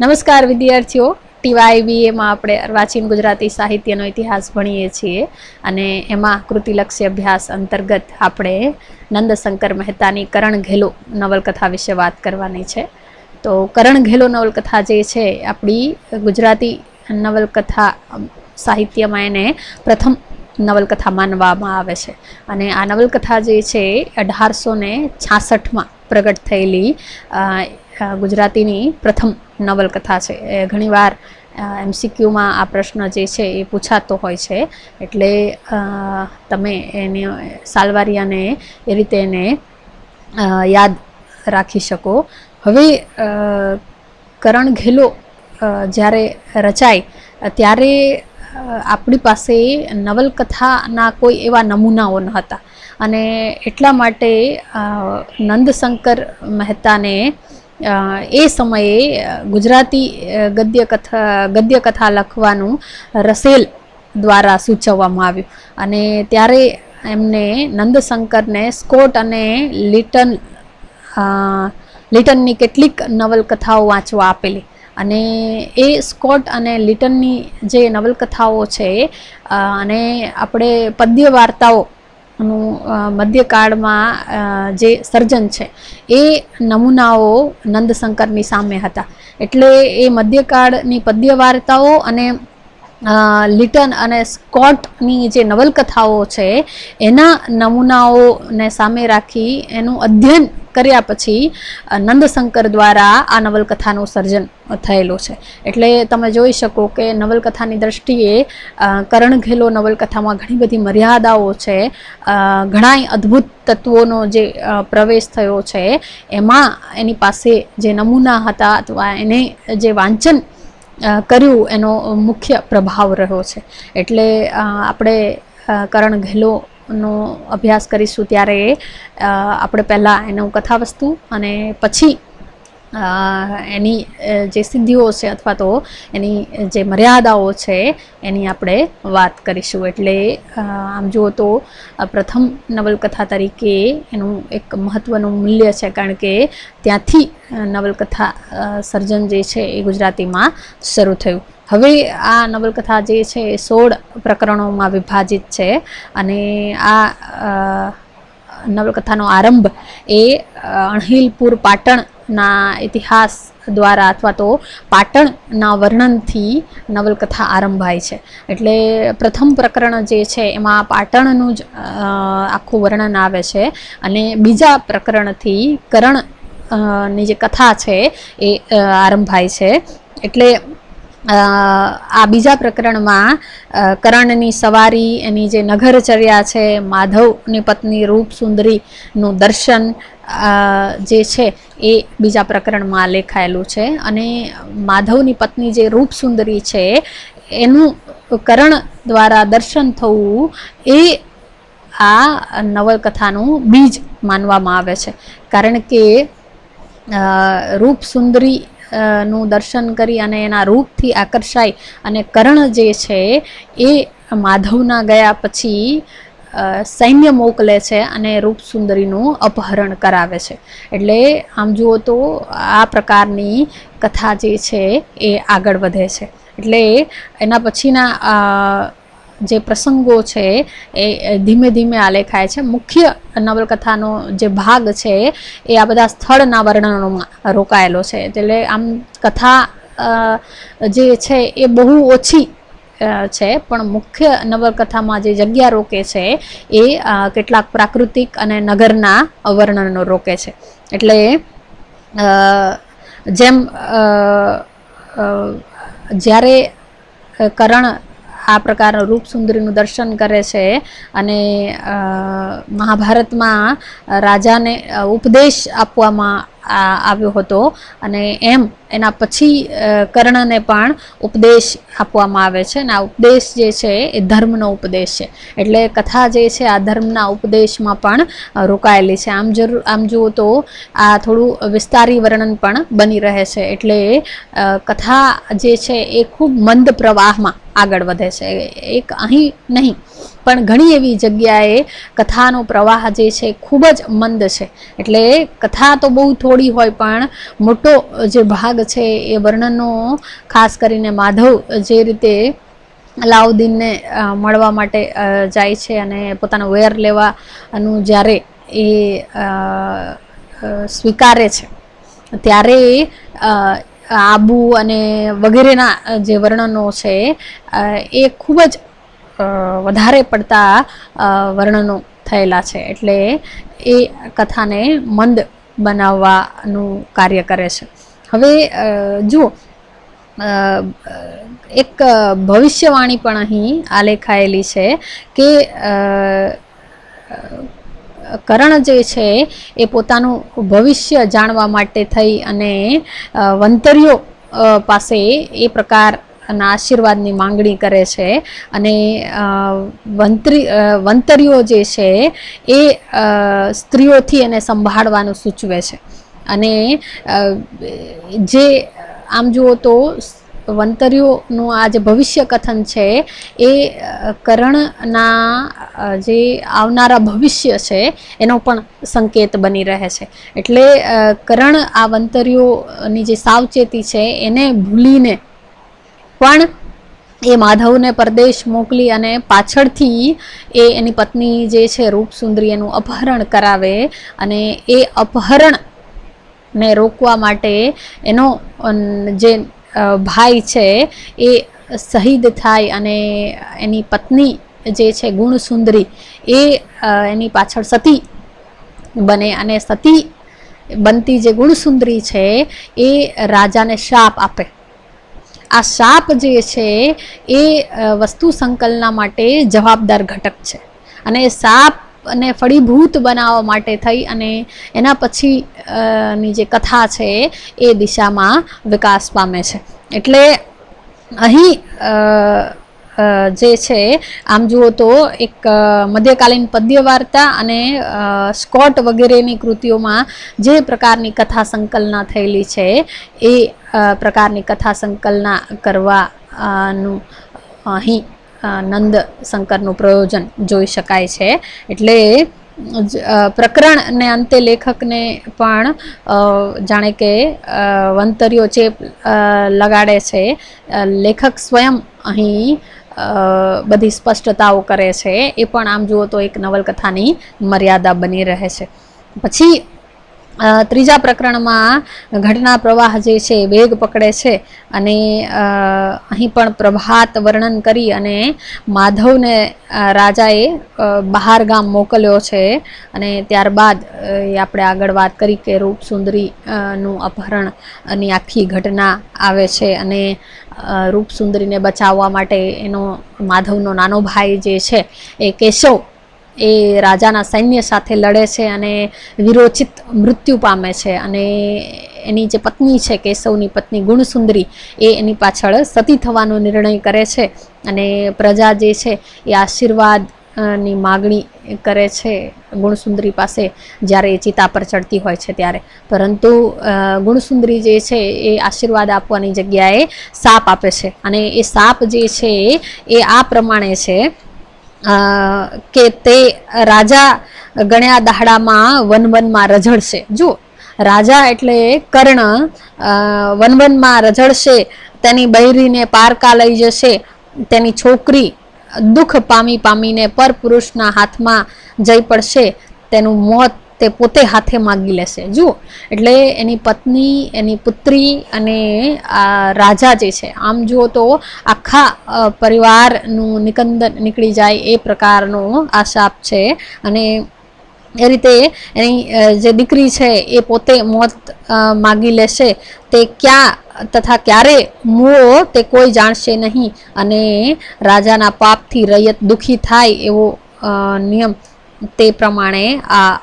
નમસ્કાર વિદ્યાર્થીઓ. ટીવાયબીએમાં આપણે અર્વાચીન ગુજરાતી સાહિત્યનો ઇતિહાસ ભણીએ છીએ અને એમાં કૃતિલક્ષી અભ્યાસ અંતર્ગત આપણે નંદશંકર મહેતાની કરણ ઘેલો નવલકથા વિશે વાત કરવાની છે. તો કરણ ઘેલો નવલકથા જે છે, આપણી ગુજરાતી નવલકથા સાહિત્યમાં એને પ્રથમ નવલકથા માનવામાં આવે છે. અને આ નવલકથા જે છે, અઢારસો ને છાસઠમાં પ્રગટ થયેલી ગુજરાતીની પ્રથમ નવલકથા છે. એ ઘણીવાર એમસીક્યુમાં આ પ્રશ્ન જે છે એ પૂછાતો હોય છે. એટલે તમે એને સાલવારિયાને એ રીતે એને યાદ રાખી શકો. હવે કરણ ઘેલો જ્યારે રચાય, ત્યારે આપણી પાસે નવલકથાના કોઈ એવા નમૂનાઓ ન હતા અને એટલા માટે નંદશંકર મહેતાને એ સમયે ગુજરાતી ગદ્ય કથા ગદ્ય કથા લખવાનું રસેલ દ્વારા સૂચવવામાં આવ્યું. અને ત્યારે એમને નંદશંકરને સ્કોટ અને લિટન લિટનની કેટલીક નવલકથાઓ વાંચવા આપેલી. અને એ સ્કોટ અને લિટનની જે નવલકથાઓ છે અને આપણે પદ્ય વાર્તાઓ નું મધ્યકાળમાં જે સર્જન છે, એ નમૂનાઓ નંદશંકરની સામે હતા. એટલે એ મધ્યકાળની પદ્ય વાર્તાઓ અને લિટન અને સ્કોટની જે નવલકથાઓ છે, એના નમૂનાઓને સામે રાખી એનું અધ્યયન કર્યા પછી નંદશંકર દ્વારા આ નવલકથાનું સર્જન થયેલું છે. એટલે તમે જોઈ શકો કે નવલકથાની દ્રષ્ટિએ અ, કરણ ઘેલો નવલકથામાં ઘણી બધી મર્યાદાઓ છે. ઘણાય અદ્ભુત તત્વોનો જે પ્રવેશ થયો છે એમાં એની પાસે જે નમૂના હતા અથવા એને જે વાંચન કર્યું એનો મુખ્ય પ્રભાવ રહ્યો છે. એટલે આપણે કરણ કરણ ઘેલોનો અભ્યાસ કરીશું ત્યારે આપણે પહેલાં એનું કથાવસ્તુ અને પછી એની જે સિદ્ધિઓ છે અથવા તો એની જે મર્યાદાઓ છે એની આપણે વાત કરીશું. એટલે આમ જુઓ તો પ્રથમ નવલકથા તરીકે એનું એક મહત્ત્વનું મૂલ્ય છે કારણ કે ત્યાંથી નવલકથા સર્જન જે છે એ ગુજરાતીમાં શરૂ થયું. હવે આ નવલકથા જે છે એ સોળ પ્રકરણોમાં વિભાજિત છે અને આ નવલકથાનો આરંભ એ અણહિલપુર પાટણના ઇતિહાસ દ્વારા અથવા તો પાટણના વર્ણનથી નવલકથા આરંભાય છે. એટલે પ્રથમ પ્રકરણ જે છે એમાં પાટણનું જ આખું વર્ણન આવે છે અને બીજા પ્રકરણથી કરણની જે કથા છે એ આરંભાય છે. એટલે આ બીજા પ્રકરણમાં કરણની સવારી, એની જે નગરચર્યા છે માધવની પત્ની રૂપ સુંદરીનું દર્શન જે છે, એ બીજા પ્રકરણમાં લેખાયેલું છે. અને માધવની પત્ની જે રૂપ સુંદરી છે, એનું કરણ દ્વારા દર્શન થવું એ આ નવલકથાનું બીજ માનવામાં આવે છે. કારણ કે રૂપસુંદરી નું દર્શન કરી અને એના રૂપથી આકર્ષાય. અને કરણ જે છે, એ માધવના ગયા પછી સૈન્ય મોકલે છે અને રૂપ સુંદરીનું અપહરણ કરાવે છે. એટલે આમ જુઓ તો આ પ્રકારની કથા જે છે, એ આગળ વધે છે. એટલે એના પછીના જે પ્રસંગો છે એ ધીમે ધીમે આલેખાય છે. મુખ્ય નવલકથાનો જે ભાગ છે એ આ બધા સ્થળના વર્ણનોમાં રોકાયેલો છે. એટલે આમ કથા જે છે એ બહુ ઓછી છે. પણ મુખ્ય નવલકથામાં જે જગ્યા રોકે છે એ કેટલાક પ્રાકૃતિક અને નગરના વર્ણનો રોકે છે. એટલે જેમ જ્યારે કરણ આ પ્રકારનું રૂપ સુંદરીનું દર્શન કરે છે અને મહાભારતમાં રાજાને ઉપદેશ આપવામાં આવ્યો હતો અને એમ એના પછી કર્ણને પણ ઉપદેશ આપવામાં આવે છે અને આ ઉપદેશ જે છે એ ધર્મનો ઉપદેશ છે. એટલે કથા જે છે આ ધર્મના ઉપદેશમાં પણ રોકાયેલી છે. આમ જરૂર, આમ જુઓ તો આ થોડું વિસ્તારી વર્ણન પણ બની રહે છે. એટલે કથા જે છે એ ખૂબ મંદ પ્રવાહમાં આગળ વધે છે. એક અહીં નહીં. પણ ઘણી એવી જગ્યાએ કથાનો પ્રવાહ જે છે ખૂબ જ મંદ છે. એટલે કથા તો બહુ થોડી હોય પણ મોટો જે ભાગ છે એ વર્ણનનો ખાસ કરીને માધવ જે રીતે અલાઉદ્દીનને મળવા માટે જાય છે અને પોતાનો વેર લેવાનું જ્યારે એ સ્વીકારે છે. ત્યારે આબુ અને વગેરેના જે વર્ણનો છે એ ખૂબ જ વધારે પડતા વર્ણનો થયેલા છે. એટલે એ કથાને મંદ બનાવવાનું કાર્ય કરે છે. હવે જુઓ એક ભવિષ્યવાણી પણ અહીં આલેખાયેલી છે કે કરણ જે છે એ પોતાનું ભવિષ્ય જાણવા માટે થઈ અને વંતરીઓ પાસે એ પ્રકારના આશીર્વાદની માંગણી કરે છે. અને વંતરી વંતરીઓ જે છે, એ સ્ત્રીઓથી એને સંભાળવાનું સૂચવે છે. અને જે, આમ જુઓ તો, વંતરીઓનું આ જે ભવિષ્ય કથન છે, એ કરણના જે આવનારા ભવિષ્ય છે, એનો પણ સંકેત બની રહે છે. એટલે કરણ આ વંતરીઓની જે સાવચેતી છે, એને ભૂલીને પણ એ માધવને પરદેશ મોકલી અને પાછળથી એ એની પત્ની જે છે, રૂપસુંદરી એનું અપહરણ કરાવે અને એ અપહરણ ને રોકવા માટે એનો જે ભાઈ છે, એ શહીદ થાય અને એની પત્ની જે છે, ગુણસુંદરી, એ એની પાછળ સતી બને અને સતી બનતી જે ગુણસુંદરી છે, એ રાજાને શાપ આપે. આ શાપ જે છે એ વસ્તુ સંકલના માટે જવાબદાર ઘટક છે. અને સાપ શાપ ને ફળીભૂત બનાવવા માટે થઈ અને એના પછી ની જે કથા છે એ દિશામાં વિકાસ પામે છે. એટલે અહીં જે છે, આમ જુઓ તો એક મધ્યકાલીન પદ્ય વાર્તા અને સ્કોટ વગેરેની કૃતિઓમાં જે પ્રકારની કથા સંકલના થયેલી છે, એ પ્રકારની કથા સંકલના કરવાનું અહીં નંદ શંકરનું પ્રયોજન જોઈ શકાય છે. એટલે પ્રકરણને અંતે લેખકને પણ જાણે કે વંતરીઓ ચેપ લગાડે છે. લેખક સ્વયં અહીં બધી સ્પષ્ટતાઓ કરે છે. એ પણ આમ જુઓ તો એક નવલકથાની મર્યાદા બની રહે છે. પછી ત્રીજા પ્રકરણમાં ઘટના પ્રવાહ જે છે વેગ પકડે છે અને અહીં પણ પ્રભાત વર્ણન કરી અને માધવને રાજાએ બહાર ગામ મોકલ્યો છે અને ત્યારબાદ આપણે આગળ વાત કરી કે રૂપસુંદરી અ, નું અપહરણની આખી ઘટના આવે છે અને રૂપસુંદરીને બચાવવા માટે એનો માધવનો નાનો ભાઈ જે છે એ કેશવ એ રાજાના સૈન્ય સાથે લડે છે અને વિરોચિત મૃત્યુ પામે છે. અને એની જે પત્ની છે, કેશવની પત્ની ગુણસુંદરી, એ એની પાછળ સતી થવાનો નિર્ણય કરે છે અને પ્રજા જે છે, એ આશીર્વાદની માગણી કરે છે ગુણસુંદરી પાસે જ્યારે એ ચિતા પર ચડતી હોય છે ત્યારે. પરંતુ ગુણસુંદરી જે છે, એ આશીર્વાદ આપવાની જગ્યાએ સાપ આપે છે. અને એ સાપ જે છે, એ આ પ્રમાણે છે કે તે રાજા ગણ્યા દાહડામાં વનવનમાં રઝળશે. જુઓ રાજા એટલે કર્ણ વનવનમાં વન રઝળશે, તેની બૈરીને પારકા લઈ જશે, તેની છોકરી દુઃખ પામી પામીને પરપુરુષના હાથમાં જઈ પડશે, તેનું મોત તે પોતે હાથે માગી લેશે. જુઓ, એટલે એની પત્ની, એની પુત્રી અને આ રાજા જે છે, આમ જુઓ તો આખા પરિવારનું નિકંદન નીકળી જાય એ પ્રકારનો આ શાપ છે. અને એ રીતે એની જે દીકરી છે એ પોતે મોત માગી લેશે. તે ક્યાં તથા ક્યારે મૂવો તે કોઈ જાણશે નહીં. અને રાજાના પાપથી રૈયત દુઃખી થાય એવો નિયમ તે પ્રમાણે આ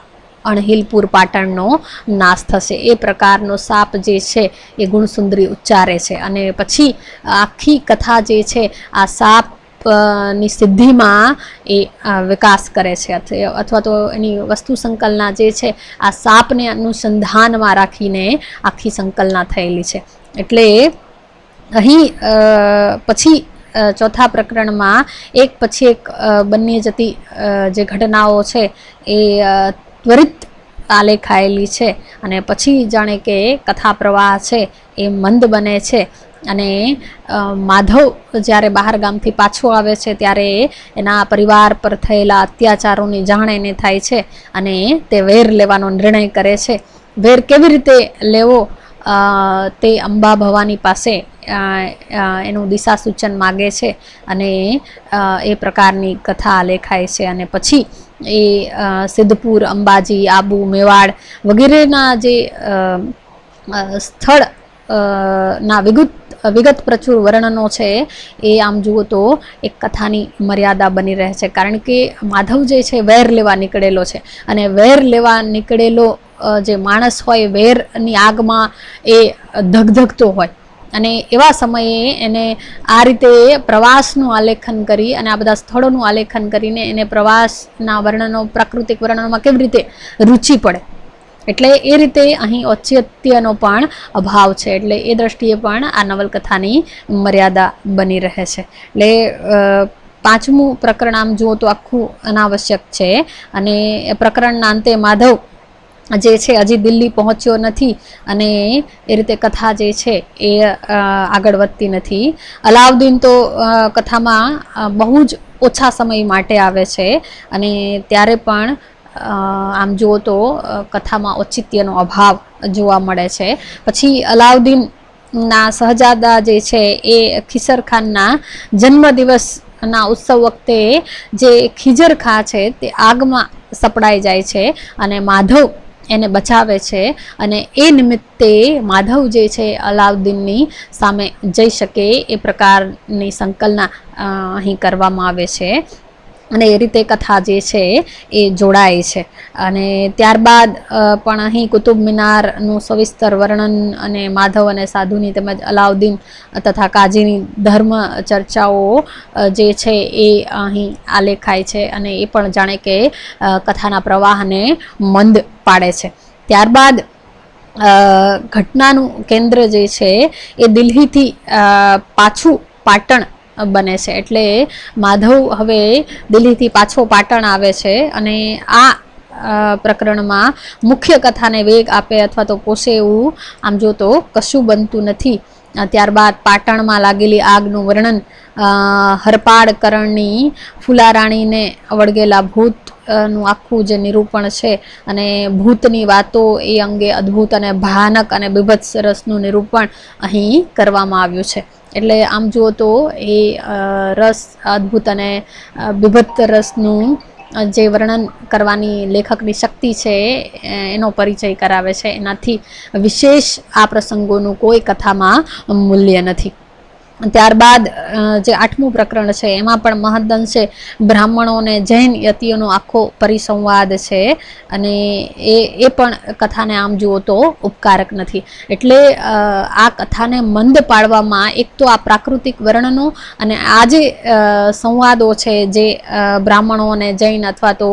અણહિલપુર પાટણનો નાશ થશે. એ પ્રકારનો સાપ જે છે એ ગુણસુંદરી ઉચ્ચારે છે. અને પછી આખી કથા જે છે આ સાપની સિદ્ધિમાં એ વિકાસ કરે છે. અથવા તો એની વસ્તુ સંકલના જે છે આ સાપને અનુસંધાનમાં રાખીને આખી સંકલના થયેલી છે. એટલે અહીં પછી ચોથા પ્રકરણમાં એક પછી એક બંને જતી જે ઘટનાઓ છે એ ત્વરિત આલેખાયેલી છે અને પછી જાણે કે કથા પ્રવાહ છે એ મંદ બને છે. અને માધવ જ્યારે બહાર ગામથી પાછો આવે છે ત્યારે એના પરિવાર પર થયેલા અત્યાચારોની જાણ એને થાય છે અને તે વેર લેવાનો નિર્ણય કરે છે. વેર કેવી રીતે લેવો? તે અંબા ભવાની પાસે એનું દિશા સૂચન માગે છે અને એ પ્રકારની કથા લેખાય છે અને પછી એ સિદ્ધપુર, અંબાજી, આબુ, મેવાડ વગેરેના જે સ્થળ ના વિગત વિગત પ્રચુર વર્ણનો છે, એ આમ જુઓ તો એક કથાની મર્યાદા બની રહે છે. કારણ કે માધવ જે છે, વેર લેવા નીકળેલો છે. અને વેર લેવા નીકળેલો જે માણસ હોય, વેરની આગમાં એ ધગધગતો હોય. અને એવા સમયે એને આ રીતે પ્રવાસનું આલેખન કરી અને આ બધા સ્થળોનું આલેખન કરીને એને પ્રવાસના વર્ણનો, પ્રાકૃતિક વર્ણનોમાં કેવી રીતે રુચિ પડે. એટલે એ રીતે અહીં ઔચિત્યનો પણ અભાવ છે. એટલે એ દ્રષ્ટિએ પણ આ નવલકથાની મર્યાદા બની રહે છે. એટલે પાંચમું પ્રકરણ આમ જુઓ તો આખું અનાવશ્યક છે અને પ્રકરણના અંતે માધવ જે છે હજી દિલ્હી પહોંચ્યો નથી અને એ રીતે કથા જે છે એ આગળ વધતી નથી. અલાઉદ્દીન તો કથામાં બહુ જ ઓછા સમય માટે આવે છે અને ત્યારે પણ આમ જુઓ તો કથામાં ઔચિત્યનો અભાવ જોવા મળે છે. પછી અલાઉદ્દીન ના સહજાદા જે છે એ ખિસર ખાનના જન્મદિવસના ઉત્સવ વખતે જે ખીજર ખા છે તે આગમાં સપડાઈ જાય છે અને માધવ એને બચાવે છે અને એ નિમિત્તે માધવ જે છે, અલાઉદ્દીનની સામે જઈ શકે એ પ્રકારની સંકલના અહીં કરવામાં આવે છે. અને એ રીતે કથા જે છે એ જોડાય છે. અને ત્યારબાદ પણ અહીં કુતુબ મિનારનું સવિસ્તર વર્ણન અને માધવ અને સાધુની તેમજ અલાઉદ્દીન તથા કાજીની ધર્મ ચર્ચાઓ જે છે એ અહીં આલેખાય છે અને એ પણ જાણે કે કથાના પ્રવાહને મંદ પાડે છે. ત્યારબાદ ઘટનાનું કેન્દ્ર જે છે એ દિલ્હીથી પાછું પાટણ બને છે. એટલે માધવ હવે દિલ્હીથી પાછો પાટણ આવે છે અને આ પ્રકરણમાં મુખ્ય કથાને વેગ આપે અથવા તો પોષે એવું આમ જો તો કશું બનતું નથી. ત્યારબાદ પાટણમાં લાગેલી આગનું વર્ણન હરપાળ કરણની ફુલારાણીને વળગેલા ભૂતનું આખું જે નિરૂપણ છે અને ભૂતની વાતો એ અંગે અદ્ભુત અને ભયાનક અને બીભત્સ રસનું નિરૂપણ અહીં કરવામાં આવ્યું છે. એટલે આમ જુઓ તો એ રસ અદ્ભુત અને બિભત્ત રસનું જે વર્ણન કરવાની લેખકની શક્તિ છે એનો પરિચય કરાવે છે. એનાથી વિશેષ આ પ્રસંગોનું કોઈ કથામાં મૂલ્ય નથી. ત્યારબાદ જે આઠમું પ્રકરણ છે, એમાં પણ મહદઅંશે બ્રાહ્મણોને જૈન યતિઓનો આખો પરિસંવાદ છે અને એ એ પણ કથાને આમ જુઓ તો ઉપકારક નથી. એટલે આ કથાને મંદ પાડવામાં એક તો આ પ્રાકૃતિક વર્ણનો અને આ જે સંવાદો છે જે બ્રાહ્મણો અને જૈન અથવા તો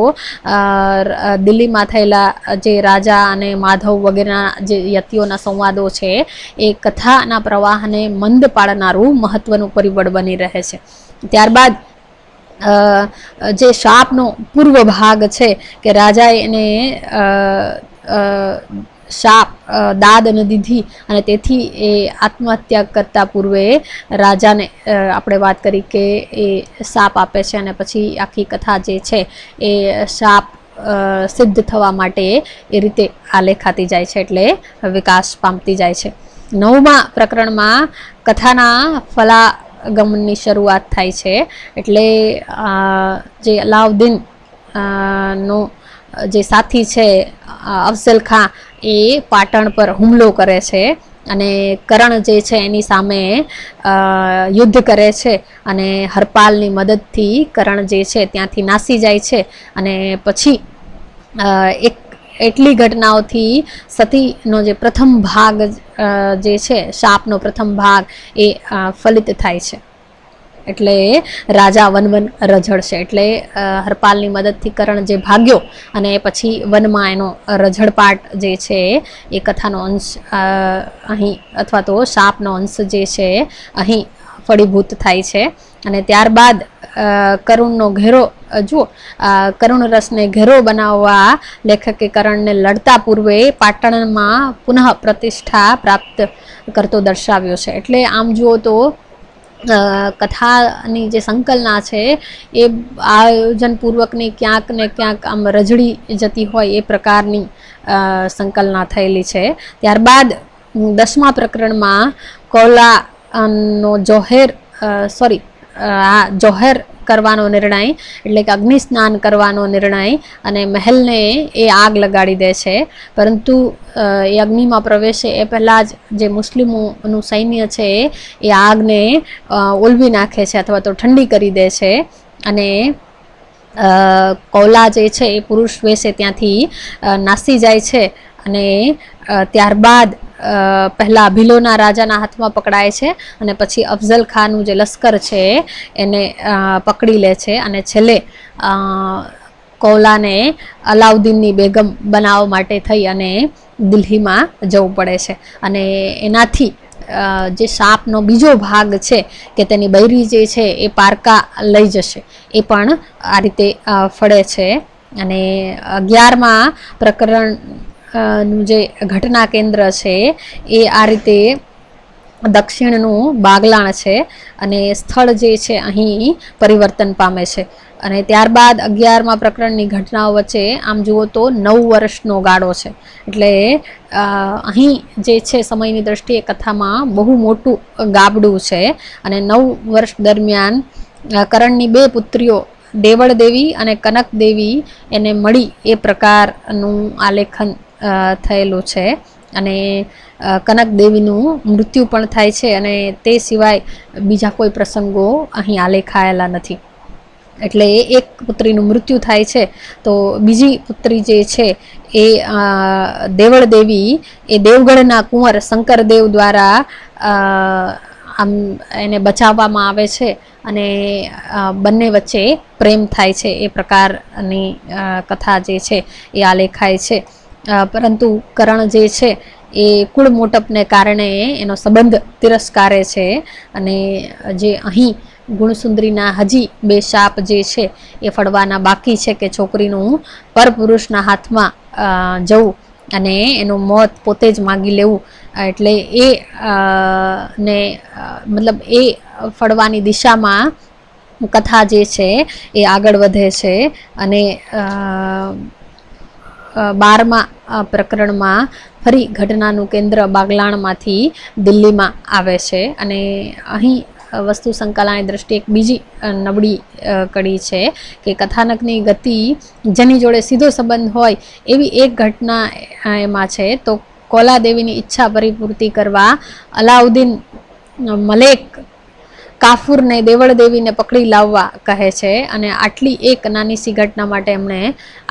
દિલ્હીમાં થયેલા જે રાજા અને માધવ વગેરેના જે યતિઓના સંવાદો છે, એ કથાના પ્રવાહને મંદ પાડનારું મહત્વનું પરિબળ બની રહે છે. ત્યારબાદ જે શાપનો પૂર્વ ભાગ છે કે રાજાએ એને શાપ દાદ અને દીધી અને તેથી એ આત્મહત્યા કરતા પૂર્વે રાજાને આપણે વાત કરી કે એ શાપ આપે છે અને પછી આખી કથા જે છે એ શાપ સિદ્ધ થવા માટે એ રીતે આલેખાતી જાય છે એટલે વિકાસ પામતી જાય છે. નવમા પ્રકરણમાં કથાના ફલાગમનની શરૂઆત થાય છે. એટલે જે અલાઉદ્દીન નો, જે સાથી છે અફઝલ ખાં, એ પાટણ પર હુમલો કરે છે અને કરણ જે છે એની સામે યુદ્ધ કરે છે અને હરપાલની મદદથી કરણ જે છે ત્યાંથી નાસી જાય છે અને પછી એક એટલી ઘટનાઓથી સતીનો જે પ્રથમ ભાગ જે છે, શાપનો પ્રથમ ભાગ એ ફલિત થાય છે. એટલે રાજા વન વન રઝળશે. એટલે હરપાલની મદદથી કરણ જે ભાગ્યો અને પછી વનમાં એનો રઝળપાટ જે છે એ કથાનો અંશ અહીં અથવા તો શાપનો અંશ જે છે, અહીં ફળીભૂત થાય છે. અને ત્યારબાદ કરુણનો ઘેરો જુઓ કરુણ રસને ઘેરો બનાવવા લેખકે કરણને લડતા પૂર્વે પાટણમાં પુનઃ પ્રતિષ્ઠા પ્રાપ્ત કરતો દર્શાવ્યો છે. એટલે આમ જુઓ તો કથાની જે સંકલના છે, એ આયોજનપૂર્વકની ક્યાંક ને ક્યાંક આમ રજડી જતી હોય એ પ્રકારની સંકલના થયેલી છે. ત્યારબાદ, દસમા પ્રકરણમાં કોલા નો જોહેર સોરી આ જોહેર કરવાનો નિર્ણય એટલે કે અગ્નિ સ્નાન કરવાનો નિર્ણય અને મહેલને એ આગ લગાડી દે છે. પરંતુ એ અગ્નિમાં પ્રવેશે એ પહેલાં જ જે મુસ્લિમોનું સૈન્ય છે એ આગને ઓલવી નાખે છે અથવા તો ઠંડી કરી દે છે. અને કૌલા જે છે એ પુરુષ વેશે ત્યાંથી નાસી જાય છે અને ત્યારબાદ પહેલા ભીલોના રાજાના હાથમાં પકડાય છે અને પછી અફઝલ ખાનનું જે લશ્કર છે એને પકડી લે છે અને છેલ્લે કૌલાને અલાઉદ્દીનની બેગમ બનાવવા માટે થઈ અને દિલ્હીમાં જવું પડે છે. અને એનાથી જે સાપનો બીજો ભાગ છે કે તેની બૈરી જે છે એ પારકા લઈ જશે. એ પણ આ રીતે ફળે છે અને અગિયારમાં પ્રકરણ નું જે ઘટના કેન્દ્ર છે, એ આ રીતે દક્ષિણનું બાગલાણ છે અને સ્થળ જે છે અહીં પરિવર્તન પામે છે. અને ત્યારબાદ અગિયારમાં પ્રકરણની ઘટનાઓ વચ્ચે આમ જુઓ તો નવ વર્ષનો ગાળો છે. એટલે અહીં જે છે સમયની દ્રષ્ટિએ કથામાં બહુ મોટું ગાબડું છે અને નવ વર્ષ દરમિયાન કરણની બે પુત્રીઓ દેવળ દેવી અને કનક દેવી એને મળી એ પ્રકારનું આલેખન થયેલું છે. અને કનકદેવીનું કનક દેવીનું મૃત્યુ પણ થાય છે અને તે સિવાય બીજા કોઈ પ્રસંગો અહીં આલેખાયેલા નથી. એટલે એક પુત્રીનું મૃત્યુ થાય છે. તો બીજી પુત્રી જે છે એ દેવળ દેવી, એ દેવગઢના કુંવર શંકરદેવ દ્વારા આમ એને બચાવવામાં આવે છે અને બંને વચ્ચે પ્રેમ થાય છે. એ પ્રકારની કથા જે છે એ આલેખાય છે. પરંતુ કરણ જે છે એ કુળ મોટપને કારણે એનો સંબંધ તિરસ્કારે છે અને જે અહીં ગુણસુંદરીના હજી બે શાપ જે છે એ ફળવાના બાકી છે કે છોકરીનું પરપુરુષના હાથમાં જવું અને એનું મોત પોતે જ માગી લેવું. એટલે એ ને મતલબ એ ફળવાની દિશામાં કથા જે છે એ આગળ વધે છે અને બારમા પ્રકરણમાં ફરી ઘટનાનું કેન્દ્ર બાગલાણમાંથી દિલ્હીમાં આવે છે. અને અહીં વસ્તુ સંકલનની દ્રષ્ટિએ એક બીજી નબળી કડી છે કે કથાનકની ગતિ જેની જોડે સીધો સંબંધ હોય એવી એક ઘટના એમાં છે. તો કોલાદેવીની ઈચ્છા પરિપૂર્તિ કરવા અલાઉદ્દીન મલેક કાફુરને દેવળ દેવીને પકડી લાવવા કહે છે અને આટલી એક નાની સી ઘટના માટે એમણે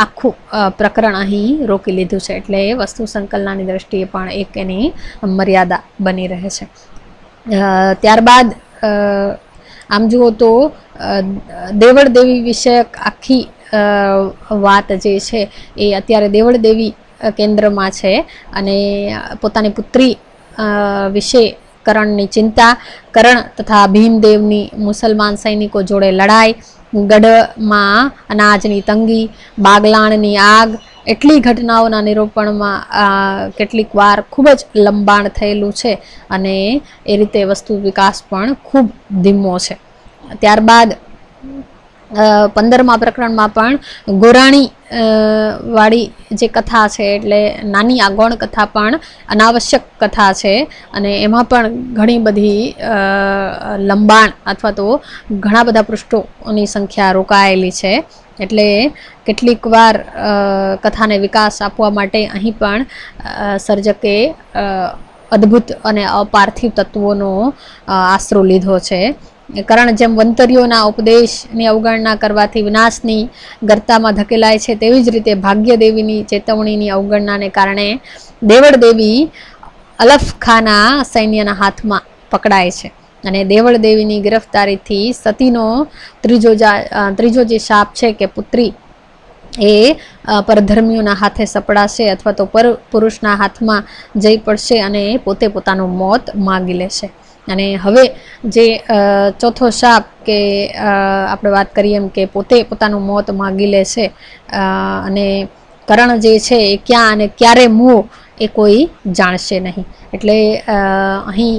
આખું પ્રકરણ અહીં રોકી લીધું છે. એટલે એ વસ્તુ સંકલનાની દ્રષ્ટિએ પણ એક એની મર્યાદા બની રહે છે. ત્યારબાદ આમ જુઓ તો દેવળ દેવી વિષયક આખી વાત જે છે એ અત્યારે દેવળ દેવી કેન્દ્રમાં છે અને પોતાની પુત્રી વિશે કરણની ચિંતા, કરણ તથા ભીમદેવની મુસલમાન સૈનિકો જોડે લડાઈ, ગઢમાં અનાજની તંગી, બાગલાણની આગ, એટલી ઘટનાઓના નિરૂપણમાં કેટલીક વાર ખૂબ જ લંબાણ થયેલું છે અને એ રીતે વસ્તુ વિકાસ પણ ખૂબ ધીમો છે. ત્યારબાદ પંદરમા પ્રકરણમાં પણ ગોરાણી વાળી જે કથા છે, એટલે નાની આગોણ કથા પણ અનાવશ્યક કથા છે અને એમાં પણ ઘણી બધી લંબાણ અથવા તો ઘણા બધા પૃષ્ઠોની સંખ્યા રોકાયેલી છે. એટલે કેટલીક વાર કથાને વિકાસ આપવા માટે અહીં પણ સર્જકે અદ્ભુત અને અપાર્થિવ તત્વોનો આશરો લીધો છે. કરણ જેમ વંતરીઓના ઉપદેશની અવગણના કરવાથી વિનાશની ગર્તામાં ધકેલાય છે, તેવી જ રીતે ભાગ્યદેવીની ચેતવણીની અવગણનાને કારણે દેવળદેવી દેવી અલફ ખાના સૈન્યના હાથમાં પકડાય છે અને દેવળદેવીની ગિરફ્તારીથી સતીનો ત્રીજો ત્રીજો જે શાપ છે કે પુત્રી, એ પરધર્મીઓના હાથે સપડાશે અથવા તો પર પુરુષના હાથમાં જઈ પડશે અને પોતે પોતાનું મોત માગી લેશે. અને હવે જે ચોથો શાપ કે આપણે વાત કરીએ એમ કે પોતે પોતાનું મોત માગી લે છે અને કરણ જે છે એ ક્યાં અને ક્યારે મો એ કોઈ જાણશે નહીં. એટલે અહીં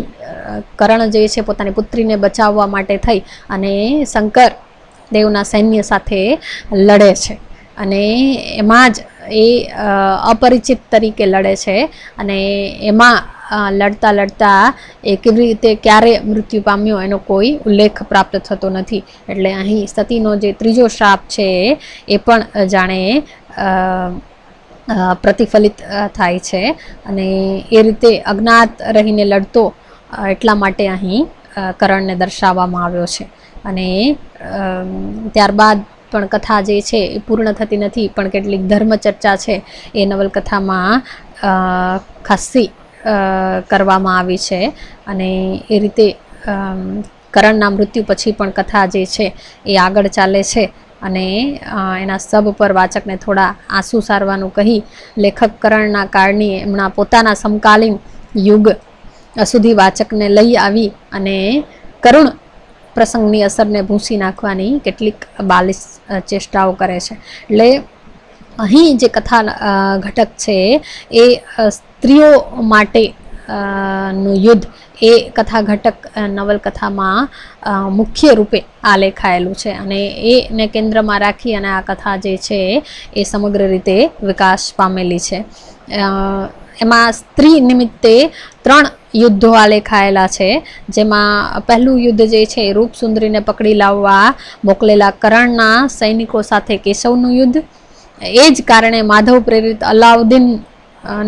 કરણ જે છે પોતાની પુત્રીને બચાવવા માટે થઈ અને શંકર દેવના સૈન્ય સાથે લડે છે. અને એમાં જ એ અપરિચિત તરીકે લડે છે અને એમાં લડતા લડતા એ કેવી રીતે ક્યારે મૃત્યુ પામ્યો એનો કોઈ ઉલ્લેખ પ્રાપ્ત થતો નથી. એટલે અહીં સતીનો જે ત્રીજો શ્રાપ છે એ પણ જાણે પ્રતિફલિત થાય છે. અને એ રીતે અજ્ઞાત રહીને લડતો એટલા માટે અહીં કરણને દર્શાવવામાં આવ્યો છે. અને ત્યારબાદ પણ કથા જે છે એ પૂર્ણ થતી નથી, પણ કેટલીક ધર્મ ચર્ચા છે એ નવલકથામાં ખાસ્સી કરવામાં આવી છે અને એ રીતે કરણના મૃત્યુ પછી પણ કથા જે છે એ આગળ ચાલે છે અને એના સબ પર વાચકને થોડા આંસુ સારવાનું કહી લેખક કરણના કાળની એમના પોતાના સમકાલીન યુગ સુધી વાચકને લઈ આવી અને કરુણ પ્રસંગની અસરને ભૂંસી નાખવાની કેટલીક બાલિશ ચેષ્ટાઓ કરે છે. એટલે અહીં જે કથા ઘટક છે, એ સ્ત્રીઓ માટે નું યુદ્ધ, એ કથા ઘટક નવલકથામાં મુખ્ય રૂપે આલેખાયેલું છે. અને એને કેન્દ્રમાં રાખી અને આ કથા જે છે, એ સમગ્ર રીતે વિકાસ પામેલી છે. એમાં સ્ત્રી નિમિત્તે ત્રણ યુદ્ધો આલેખાયેલા છે. જેમાં પહેલું યુદ્ધ જે છે રૂપસુંદરીને પકડી લાવવા, મોકલેલા કરણના સૈનિકો સાથે કેશવનું યુદ્ધ એ જ કારણે માધવ પ્રેરિત અલાઉદ્દીન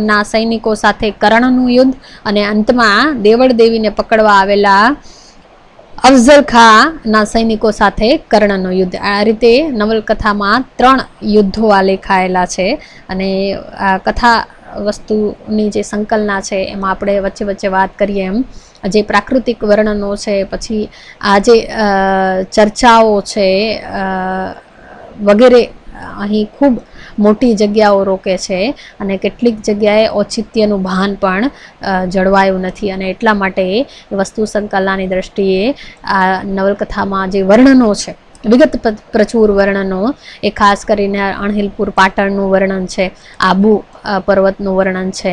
ના સૈનિકો સાથે કરણનું યુદ્ધ અને અંતમાં દેવળ દેવીને પકડવા આવેલા અફઝલ ખાના સૈનિકો સાથે કર્ણનું યુદ્ધ. આ રીતે નવલકથામાં ત્રણ યુદ્ધો આલેખાયેલા છે અને આ કથા વસ્તુની જે સંકલના છે એમાં આપણે વચ્ચે વચ્ચે વાત કરીએ એમ. જે પ્રાકૃતિક વર્ણનો છે, પછી આ જે ચર્ચાઓ છે વગેરે અહીં ખૂબ મોટી જગ્યાઓ રોકે છે અને કેટલીક જગ્યાએ ઔચિત્યનું ભાન પણ જળવાયું નથી અને એટલા માટે વસ્તુ સંકલનની દ્રષ્ટિએ આ નવલકથામાં જે વર્ણનો છે, વિગત પ્રચુર વર્ણનો, એ ખાસ કરીને અણહિલપુર પાટણનું વર્ણન છે, આબુ પર્વતનું વર્ણન છે,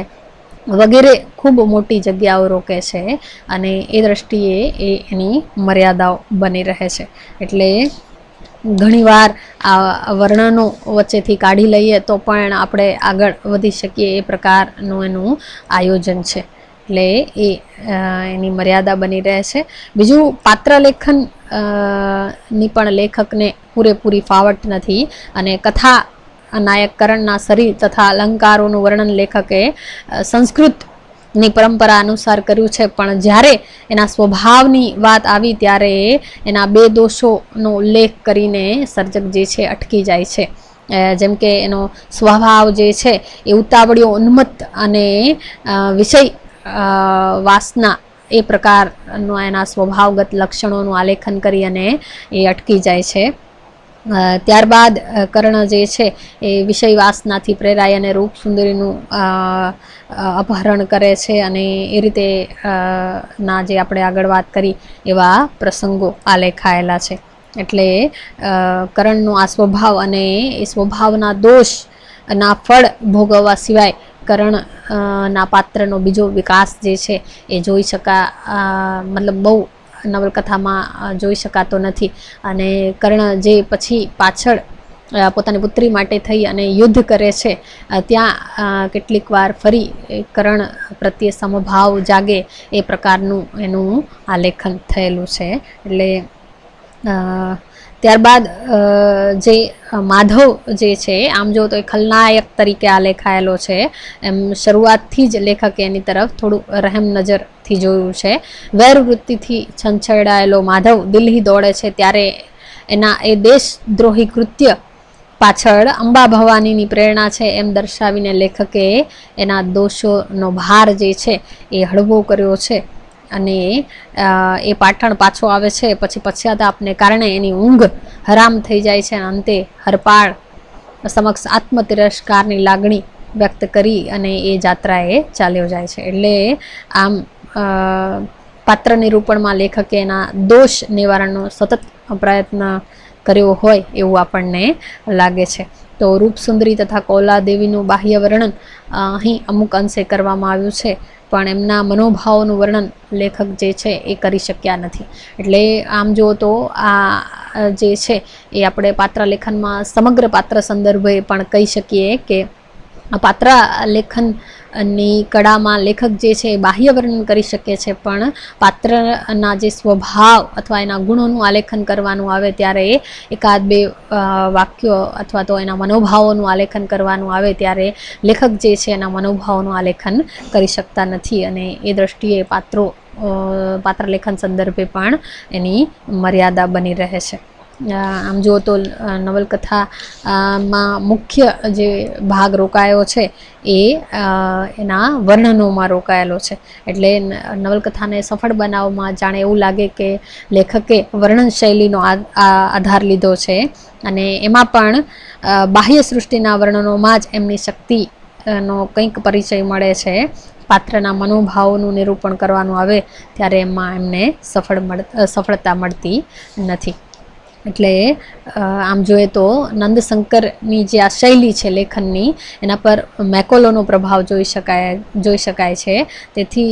વગેરે ખૂબ મોટી જગ્યાઓ રોકે છે અને એ દ્રષ્ટિએ એ એની મર્યાદાઓ બની રહે છે. એટલે ઘણીવાર આ વર્ણનો વચ્ચેથી કાઢી લઈએ તો પણ આપણે આગળ વધી શકીએ એ પ્રકારનું એનું આયોજન છે. એટલે એ એની મર્યાદા બની રહે છે. બીજું પાત્રની પણ લેખકને પૂરેપૂરી ફાવટ નથી અને કથા નાયક કરણના શરીર તથા અલંકારોનું વર્ણન લેખકે સંસ્કૃત ની પરંપરા અનુસાર કર્યું છે. પણ જ્યારે એના સ્વભાવની વાત આવી ત્યારે એના બે દોષોનો ઉલ્લેખ કરીને સર્જક જે છે અટકી જાય છે. જેમ કે એનો સ્વભાવ જે છે એ ઉતાવળિયો, ઉન્મત્ત અને વિષય વાસના એ પ્રકારનો એના સ્વભાવગત લક્ષણોનું આલેખન કરી અને એ અટકી જાય છે. ત્યારબાદ કર્ણ જે છે એ વિષય વાસનાથી પ્રેરાય અને રૂપ સુંદરીનું અપહરણ કરે છે અને એ રીતે ના જે આપણે આગળ વાત કરી એવા પ્રસંગો આલેખાયેલા છે. એટલે કરણનો આ સ્વભાવ અને એ સ્વભાવના દોષ ના ફળ ભોગવવા સિવાય કરણ ના પાત્રનો બીજો વિકાસ જે છે એ જોઈ શકા મતલબ બહુ નવલકથામાં જોઈ શકાતો નથી. અને કર્ણ જે પછી પાછળ પોતાની પુત્રી માટે થઈ અને યુદ્ધ કરે છે. ત્યાં કેટલીક વાર ફરી કરણ પ્રત્યે સમભાવ જાગે એ પ્રકારનું એનું આલેખન થયેલું છે. એટલે ત્યારબાદ જે માધવ જે છે, આમ જો તો એ ખલનાયક તરીકે આ લેખાયેલો છે. એમ શરૂઆતથી જ લેખકે એની તરફ થોડું રહેમ નજરથી જોયું છે. વેરવૃત્તિથી છંછેડાયેલો માધવ દિલ્હી દોડે છે ત્યારે એના એ દેશદ્રોહી કૃત્ય પાછળ અંબા ભવાનીની પ્રેરણા છે એમ દર્શાવીને લેખકે એના દોષોનો ભાર જે છે એ હળવો કર્યો છે. અને એ પાટણ પાછો આવે છે, પછી પશ્ચાતાપને કારણે એની ઊંઘ હરામ થઈ જાય છે અને અંતે હરપાળ સમક્ષ આત્મતિરસ્કારની લાગણી વ્યક્ત કરી અને એ જાત્રાએ ચાલ્યો જાય છે. એટલે આમ પાત્ર નિરૂપણમાં લેખકે એના દોષ નિવારણનો સતત પ્રયત્ન કર્યો હોય એવું આપણને લાગે છે. તો રૂપસુંદરી તથા કોલાદેવીનું બાહ્ય વર્ણન અહીં અમુક અંશે કરવામાં આવ્યું છે, પણ એમના મનોભાવોનું વર્ણન લેખક જે છે એ કરી શક્યા નથી. એટલે આમ જુઓ તો આ જે છે એ આપણે પાત્ર લેખનમાં સમગ્ર પાત્ર સંદર્ભે પણ કહી શકીએ કે પાત્ર પાત્ર લેખનની કળામાં લેખક જે છે એ બાહ્ય વર્ણન કરી શકે છે, પણ પાત્રના જે સ્વભાવ અથવા એના ગુણોનું આલેખન કરવાનું આવે ત્યારે એકાદ બે વાક્યો અથવા તો એના મનોભાવોનું આલેખન કરવાનું આવે ત્યારે લેખક જે છે એના મનોભાવોનું આલેખન કરી શકતા નથી અને એ દ્રષ્ટિએ પાત્રો પાત્રલેખન પાત્ર લેખન સંદર્ભે પણ એની મર્યાદા બની રહે છે. આમ જુઓ તો નવલકથામાં મુખ્ય જે ભાગ રોકાયો છે એ એના વર્ણનોમાં રોકાયેલો છે. એટલે નવલકથાને સફળ બનાવવામાં જાણે એવું લાગે કે લેખકે વર્ણન શૈલીનો આધાર લીધો છે. અને એમાં પણ બાહ્ય સૃષ્ટિના વર્ણનોમાં જ એમની શક્તિ નો કંઈક પરિચય મળે છે. પાત્રના મનોભાવોનું નિરૂપણ કરવાનું આવે, ત્યારે એમાં એમને સફળ મળ સફળતા મળતી નથી. એટલે આમ જોઈએ તો નંદશંકરની જે આ શૈલી છે લેખનની, એના પર મેકોલોનો પ્રભાવ જોઈ શકાય જોઈ શકાય છે. તેથી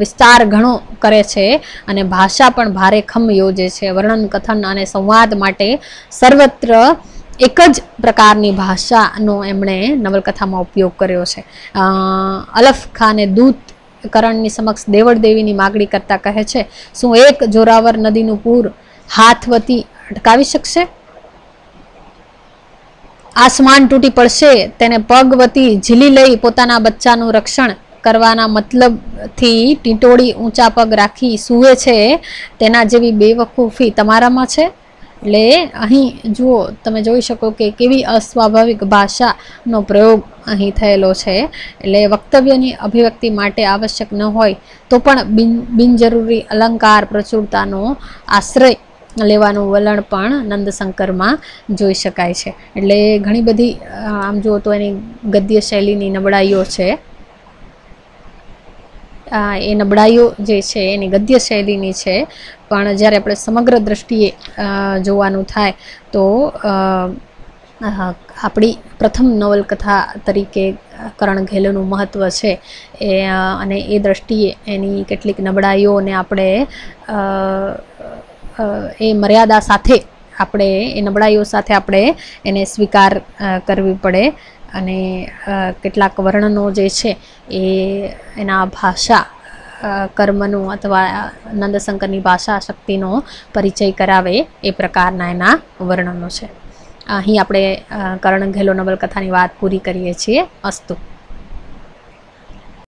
વિસ્તાર ઘણો કરે છે અને ભાષા પણ ભારે ખમ યોજે છે. વર્ણન, કથન અને સંવાદ માટે સર્વત્ર એક જ પ્રકારની ભાષાનો એમણે નવલકથામાં ઉપયોગ કર્યો છે. અલફ ખાને દૂત કરણની સમક્ષ દેવળ દેવીની માગણી કરતા કહે છે, શું એક જોરાવર નદીનું પૂર હાથવતી અટકાવી શકશે? આસમાન તૂટી પડશે, તેને પગ વતી ઝીલી લઈ પોતાના બચ્ચાનું રક્ષણ કરવાના મતલબથી ટીટોળી ઊંચા પગ રાખી સૂવે છે. તેના જેવી બેવકૂફી તમારામાં છે? એટલે અહીં જુઓ, તમે જોઈ શકો કે કેવી અસ્વાભાવિક ભાષાનો પ્રયોગ અહીં થયેલો છે. એટલે વક્તવ્યની અભિવ્યક્તિ માટે આવશ્યક ન હોય તો પણ બિન બિનજરૂરી અલંકાર પ્રચુરતાનો આશ્રય લેવાનું વલણ પણ નંદશંકરમાં જોઈ શકાય છે. એટલે ઘણી બધી આમ જુઓ તો એની ગદ્ય શૈલીની નબળાઈઓ છે. એ નબળાઈઓ જે છે, એની ગદ્ય શૈલીની છે. પણ જ્યારે આપણે સમગ્ર દ્રષ્ટિએ જોવાનું થાય તો આપણી પ્રથમ નવલકથા તરીકે કરણ ઘેલુનું મહત્ત્વ છે. એ અને એ દ્રષ્ટિએ એની કેટલીક નબળાઈઓને આપણે એ મર્યાદા સાથે આપણે એ નબળાઈઓ સાથે આપણે એને સ્વીકાર કરવી પડે. અને કેટલાક વર્ણનો જે છે એ એના ભાષા કર્મનું અથવા નંદશંકરની ભાષા શક્તિનો પરિચય કરાવે એ પ્રકારના એના વર્ણનો છે. અહીં આપણે અ, કરણ ઘેલો નવલકથાની વાત પૂરી કરીએ છીએ. અસ્તુ.